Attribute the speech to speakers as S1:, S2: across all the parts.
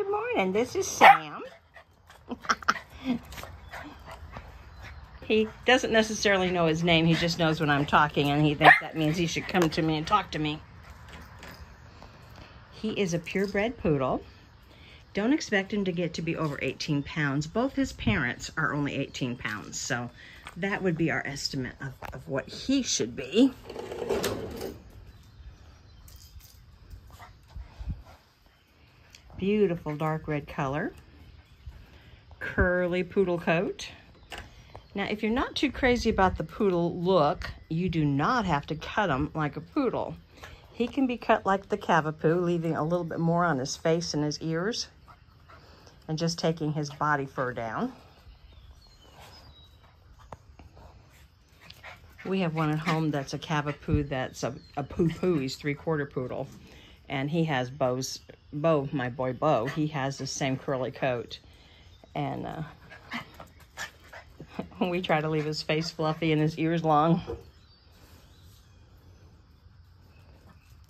S1: Good morning. This is Sam. he doesn't necessarily know his name. He just knows when I'm talking, and he thinks that means he should come to me and talk to me. He is a purebred poodle. Don't expect him to get to be over 18 pounds. Both his parents are only 18 pounds, so that would be our estimate of, of what he should be. Beautiful dark red color. Curly poodle coat. Now, if you're not too crazy about the poodle look, you do not have to cut him like a poodle. He can be cut like the Cavapoo, leaving a little bit more on his face and his ears, and just taking his body fur down. We have one at home that's a Cavapoo that's a, a poo-poo. He's three-quarter poodle. And he has Bo's, Bo, my boy Bo, he has the same curly coat. And uh, we try to leave his face fluffy and his ears long.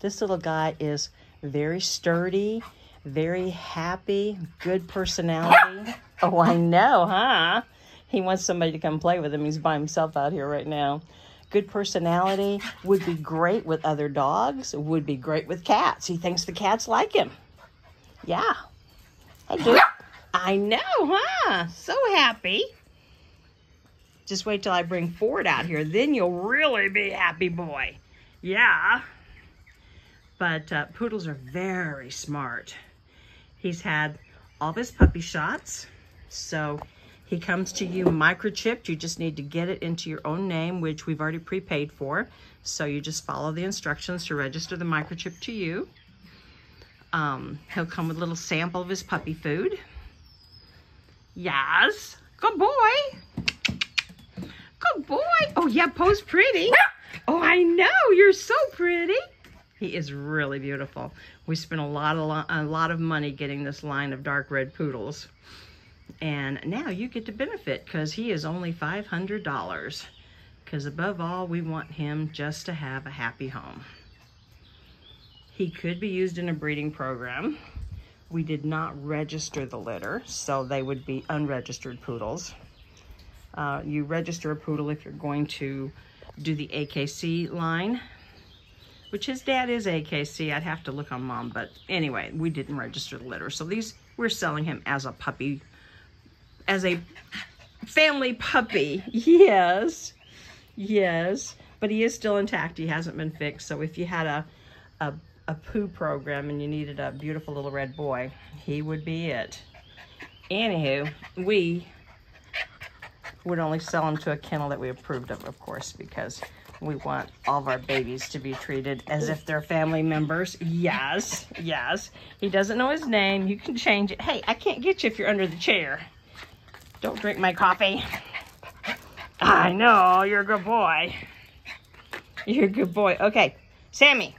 S1: This little guy is very sturdy, very happy, good personality. Oh, I know, huh? He wants somebody to come play with him. He's by himself out here right now. Good personality, would be great with other dogs, would be great with cats. He thinks the cats like him. Yeah. I do. I know, huh? So happy. Just wait till I bring Ford out here. Then you'll really be happy boy. Yeah. But uh, poodles are very smart. He's had all of his puppy shots. So he comes to you microchipped. You just need to get it into your own name, which we've already prepaid for. So you just follow the instructions to register the microchip to you. Um, he'll come with a little sample of his puppy food. Yes. Good boy. Good boy. Oh, yeah, pose pretty. Oh, I know. You're so pretty. He is really beautiful. We spent a lot, of, a lot of money getting this line of dark red poodles. And now you get to benefit because he is only $500. Because above all, we want him just to have a happy home. He could be used in a breeding program. We did not register the litter, so they would be unregistered poodles. Uh, you register a poodle if you're going to do the AKC line, which his dad is AKC. I'd have to look on mom, but anyway, we didn't register the litter. So these, we're selling him as a puppy as a family puppy. Yes, yes. But he is still intact. He hasn't been fixed. So if you had a, a, a poo program and you needed a beautiful little red boy, he would be it. Anywho, we would only sell him to a kennel that we approved of, of course, because we want all of our babies to be treated as if they're family members. Yes, yes. He doesn't know his name. You can change it. Hey, I can't get you if you're under the chair. Don't drink my coffee. I know, you're a good boy. You're a good boy. Okay, Sammy.